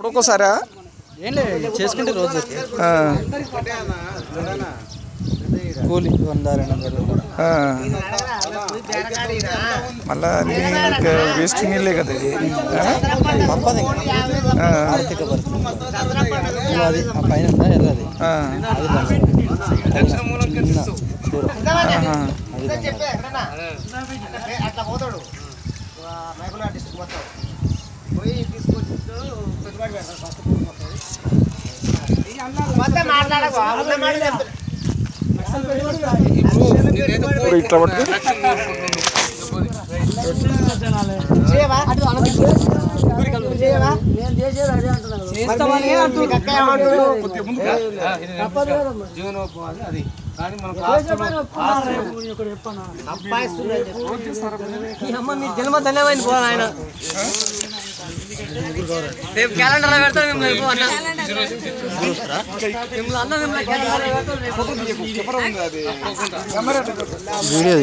ఒక్కోసారా ఏం లేదు చేసుకుంటే రోజు ఆ, కూలి. మళ్ళా వేస్ట్ నీళ్ళే కదా ఇది. ఆర్థిక పరిస్థితి. అది ఆ పైన ఎర్రది. అట్లా పోతాడు. పోయి ఇట్లా పట్టుకో జీవనోపాధి అది కానీ మనకు ఆస్తులు అబ్బాయిస్తున్నాడు జన్మ ధన్యమైన పో ఆయన. రేపు క్యాలెండర్ పెడతాం మిమ్మల్ని పో అన్న. వీడియో